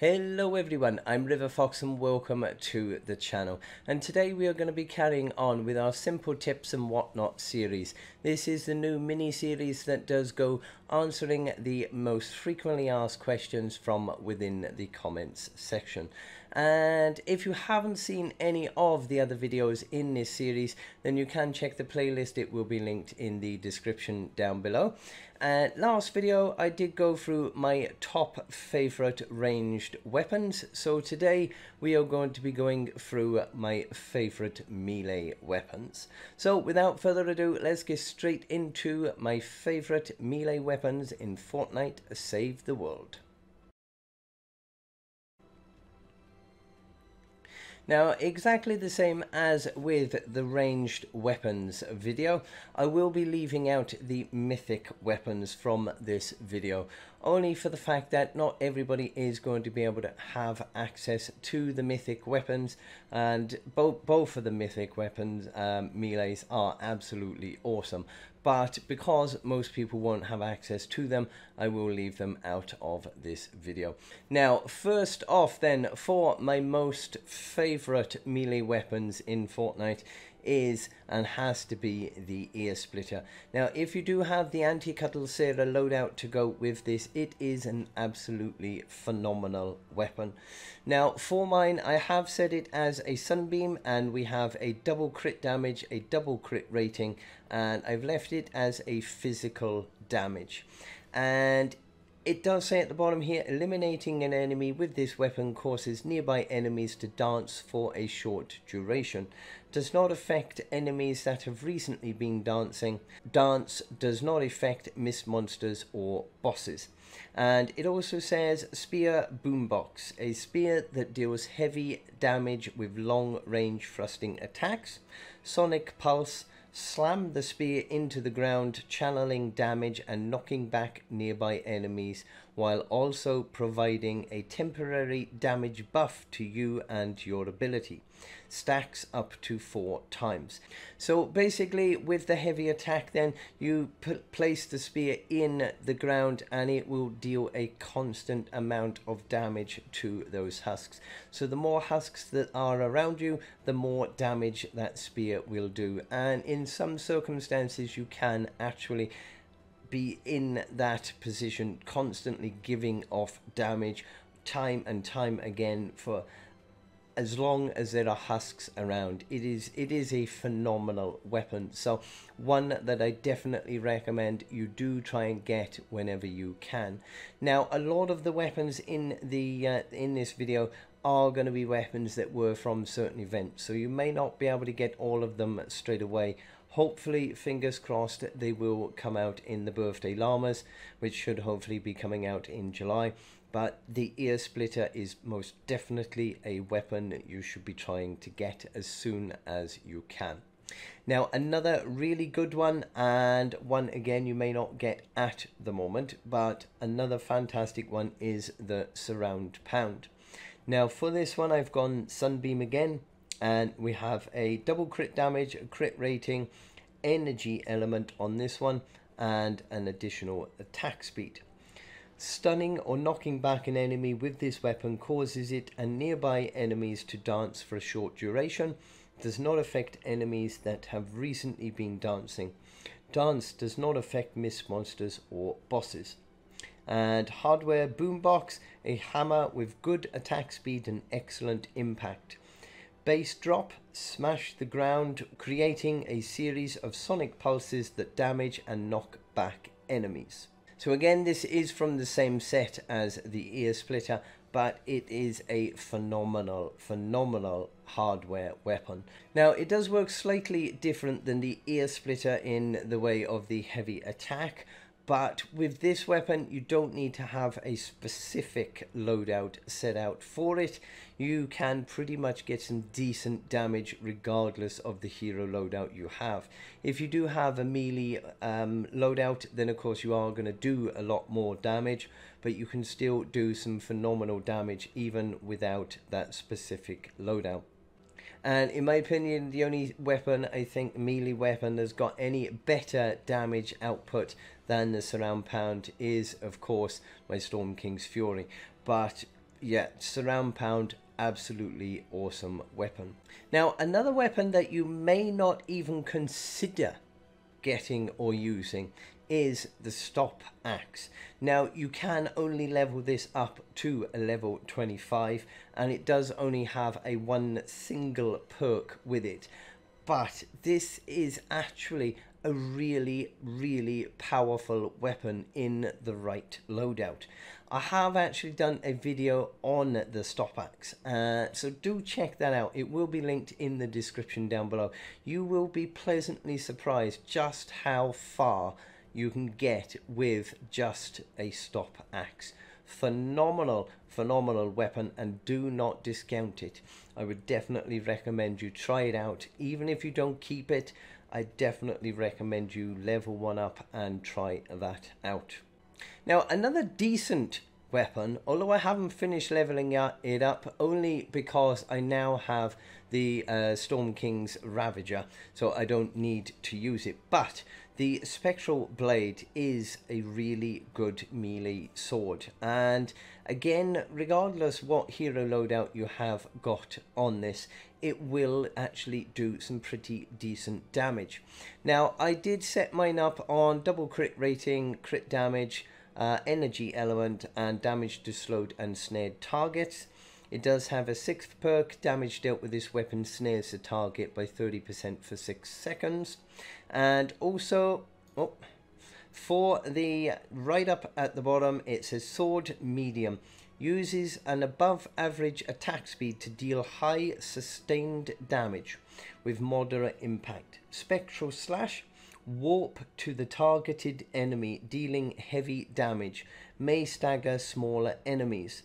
Hello everyone, I'm River Fox and welcome to the channel. And today we are going to be carrying on with our Simple Tips and Whatnot series. This is the new mini series that does go answering the most frequently asked questions from within the comments section. And if you haven't seen any of the other videos in this series, then you can check the playlist. It will be linked in the description down below. Uh, last video, I did go through my top favorite ranged weapons. So today we are going to be going through my favorite melee weapons. So without further ado, let's get straight into my favorite melee weapons in Fortnite Save the World. Now, exactly the same as with the ranged weapons video, I will be leaving out the mythic weapons from this video, only for the fact that not everybody is going to be able to have access to the mythic weapons, and both, both of the mythic weapons um, melees are absolutely awesome but because most people won't have access to them, I will leave them out of this video. Now, first off then, for my most favorite melee weapons in Fortnite is and has to be the ear splitter. Now, if you do have the anti-Cuddle Sarah loadout to go with this, it is an absolutely phenomenal weapon. Now, for mine, I have set it as a Sunbeam, and we have a double crit damage, a double crit rating, and I've left it as a physical damage. And it does say at the bottom here, eliminating an enemy with this weapon causes nearby enemies to dance for a short duration. Does not affect enemies that have recently been dancing. Dance does not affect mist monsters or bosses. And it also says Spear Boombox, a spear that deals heavy damage with long range thrusting attacks. Sonic Pulse, slam the spear into the ground, channeling damage and knocking back nearby enemies, while also providing a temporary damage buff to you and your ability. Stacks up to four times. So basically, with the heavy attack, then you place the spear in the ground and it will deal a constant amount of damage to those husks. So the more husks that are around you, the more damage that spear will do. And in some circumstances, you can actually be in that position, constantly giving off damage time and time again for as long as there are husks around. It is it is a phenomenal weapon. So one that I definitely recommend you do try and get whenever you can. Now a lot of the weapons in the uh, in this video are going to be weapons that were from certain events. So you may not be able to get all of them straight away. Hopefully, fingers crossed, they will come out in the birthday llamas, which should hopefully be coming out in July but the ear splitter is most definitely a weapon you should be trying to get as soon as you can. Now another really good one and one again you may not get at the moment but another fantastic one is the surround pound. Now for this one I've gone sunbeam again and we have a double crit damage, crit rating, energy element on this one and an additional attack speed. Stunning or knocking back an enemy with this weapon causes it and nearby enemies to dance for a short duration. Does not affect enemies that have recently been dancing. Dance does not affect mist monsters or bosses. And hardware boombox, a hammer with good attack speed and excellent impact. Bass drop, smash the ground, creating a series of sonic pulses that damage and knock back enemies. So again, this is from the same set as the ear splitter, but it is a phenomenal, phenomenal hardware weapon. Now, it does work slightly different than the ear splitter in the way of the heavy attack, but with this weapon, you don't need to have a specific loadout set out for it. You can pretty much get some decent damage regardless of the hero loadout you have. If you do have a melee um, loadout, then of course you are going to do a lot more damage, but you can still do some phenomenal damage even without that specific loadout. And in my opinion, the only weapon, I think, melee weapon that's got any better damage output than the surround pound is, of course, my Storm King's Fury. But yeah, surround pound, absolutely awesome weapon. Now, another weapon that you may not even consider getting or using is the stop axe. Now you can only level this up to a level 25 and it does only have a one single perk with it. But this is actually a really, really powerful weapon in the right loadout. I have actually done a video on the stop axe, uh, so do check that out. It will be linked in the description down below. You will be pleasantly surprised just how far you can get with just a stop axe. Phenomenal, phenomenal weapon and do not discount it. I would definitely recommend you try it out. Even if you don't keep it, I definitely recommend you level one up and try that out. Now, another decent weapon, although I haven't finished leveling it up, only because I now have the uh, Storm King's Ravager, so I don't need to use it. But the Spectral Blade is a really good melee sword, and again, regardless what hero loadout you have got on this, it will actually do some pretty decent damage. Now, I did set mine up on double crit rating, crit damage, uh, energy element, and damage to slowed and snared targets. It does have a sixth perk, damage dealt with this weapon snares the target by 30% for 6 seconds. And also, oh, for the right up at the bottom, it says sword medium. Uses an above average attack speed to deal high sustained damage with moderate impact. Spectral slash warp to the targeted enemy dealing heavy damage may stagger smaller enemies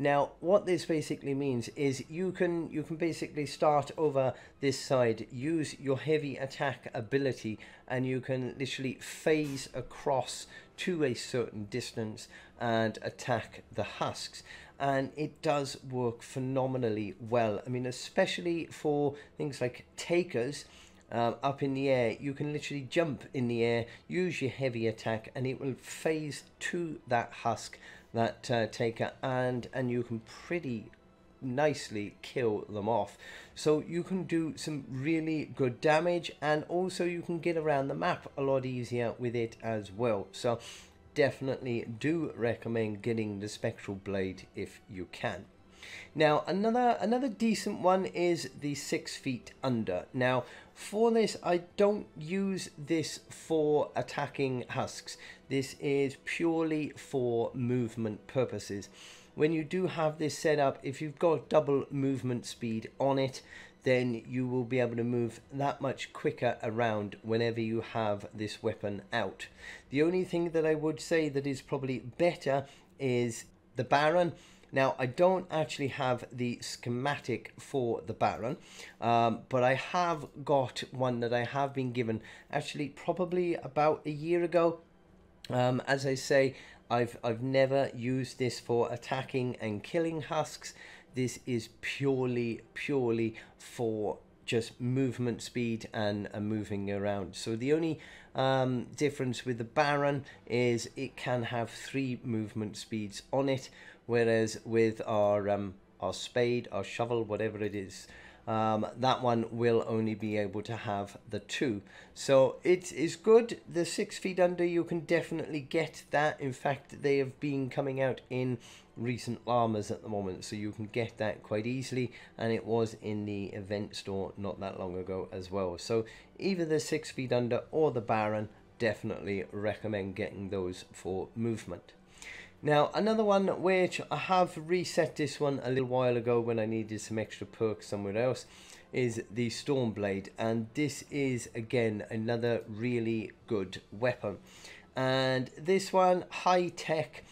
now, what this basically means is you can you can basically start over this side, use your heavy attack ability, and you can literally phase across to a certain distance and attack the husks. And it does work phenomenally well. I mean, especially for things like takers. Um, up in the air, you can literally jump in the air, use your heavy attack, and it will phase to that husk that uh, taker and and you can pretty nicely kill them off. So you can do some really good damage and also you can get around the map a lot easier with it as well. So definitely do recommend getting the spectral blade if you can now another another decent one is the six feet under now for this I don't use this for attacking husks this is purely for movement purposes. When you do have this set up, if you've got double movement speed on it, then you will be able to move that much quicker around whenever you have this weapon out. The only thing that I would say that is probably better is the Baron. Now, I don't actually have the schematic for the Baron, um, but I have got one that I have been given actually probably about a year ago um, as I say, I've I've never used this for attacking and killing husks. This is purely purely for just movement speed and, and moving around. So the only um, difference with the Baron is it can have three movement speeds on it, whereas with our um, our spade, our shovel, whatever it is, um, that one will only be able to have the two. So it is good. The six feet under, you can definitely get that. In fact, they have been coming out in recent llamas at the moment, so you can get that quite easily. And it was in the event store not that long ago as well. So either the six feet under or the Baron, definitely recommend getting those for movement. Now, another one which I have reset this one a little while ago when I needed some extra perks somewhere else is the Stormblade and this is again another really good weapon and this one high tech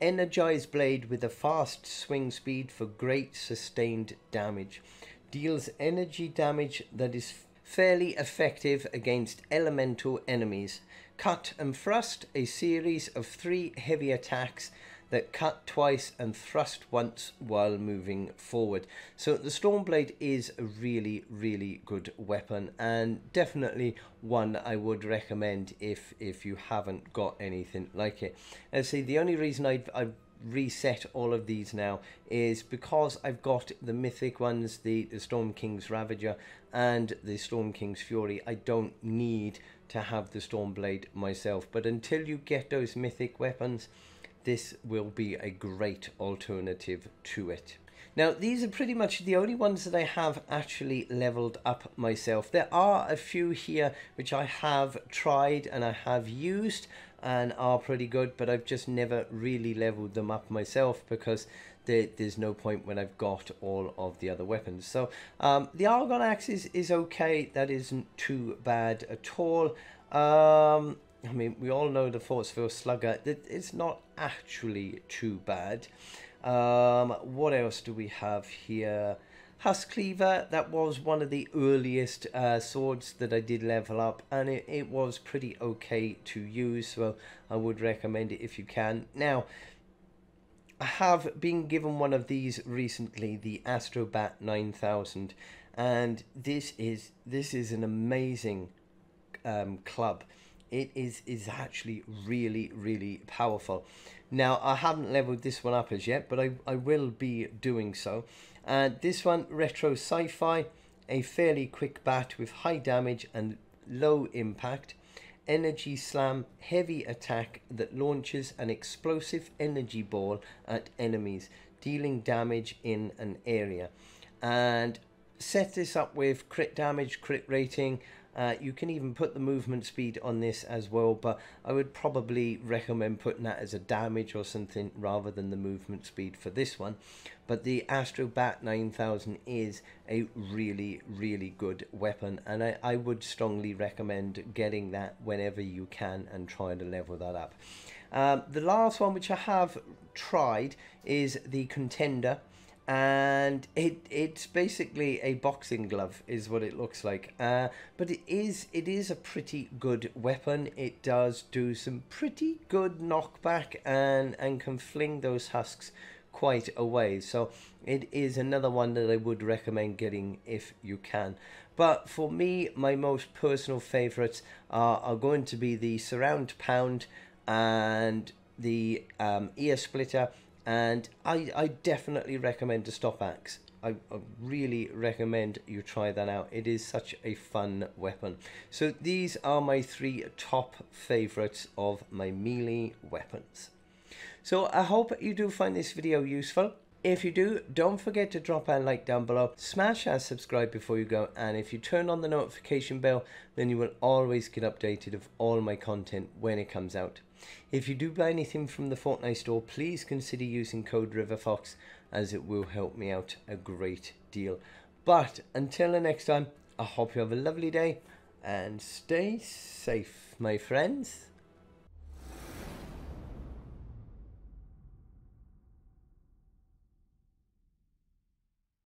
energized blade with a fast swing speed for great sustained damage. Deals energy damage that is fairly effective against elemental enemies. Cut and thrust, a series of three heavy attacks that cut twice and thrust once while moving forward. So the Stormblade is a really, really good weapon and definitely one I would recommend if if you haven't got anything like it. And see, the only reason I've, I've reset all of these now is because I've got the mythic ones, the, the Storm King's Ravager and the Storm King's Fury. I don't need to have the Stormblade myself. But until you get those mythic weapons, this will be a great alternative to it. Now, these are pretty much the only ones that I have actually leveled up myself. There are a few here which I have tried and I have used and are pretty good, but I've just never really leveled them up myself because there, there's no point when I've got all of the other weapons. So um, the Argon Axe is, is okay. That isn't too bad at all. Um, I mean, we all know the Forceful Slugger. It's not actually too bad. Um, what else do we have here? Husk Cleaver, that was one of the earliest uh, swords that I did level up, and it, it was pretty okay to use, so I would recommend it if you can. Now, I have been given one of these recently, the Astrobat 9000, and this is this is an amazing um, club. It is is actually really really powerful. Now I haven't leveled this one up as yet, but I I will be doing so. And this one retro sci-fi, a fairly quick bat with high damage and low impact energy slam heavy attack that launches an explosive energy ball at enemies, dealing damage in an area. And set this up with crit damage, crit rating, uh, you can even put the movement speed on this as well, but I would probably recommend putting that as a damage or something rather than the movement speed for this one. But the Astrobat 9000 is a really, really good weapon, and I, I would strongly recommend getting that whenever you can and trying to level that up. Um, the last one which I have tried is the Contender and it it's basically a boxing glove is what it looks like. Uh, but it is it is a pretty good weapon. It does do some pretty good knockback and and can fling those husks quite a way. So it is another one that I would recommend getting if you can. But for me my most personal favorites are, are going to be the surround pound and the um, ear splitter and I, I definitely recommend the stop axe. I, I, really recommend you try that out. It is such a fun weapon. So these are my three top favorites of my melee weapons. So I hope you do find this video useful. If you do, don't forget to drop a like down below, smash that subscribe before you go, and if you turn on the notification bell, then you will always get updated of all my content when it comes out. If you do buy anything from the Fortnite store, please consider using code RiverFox as it will help me out a great deal. But until the next time, I hope you have a lovely day and stay safe, my friends.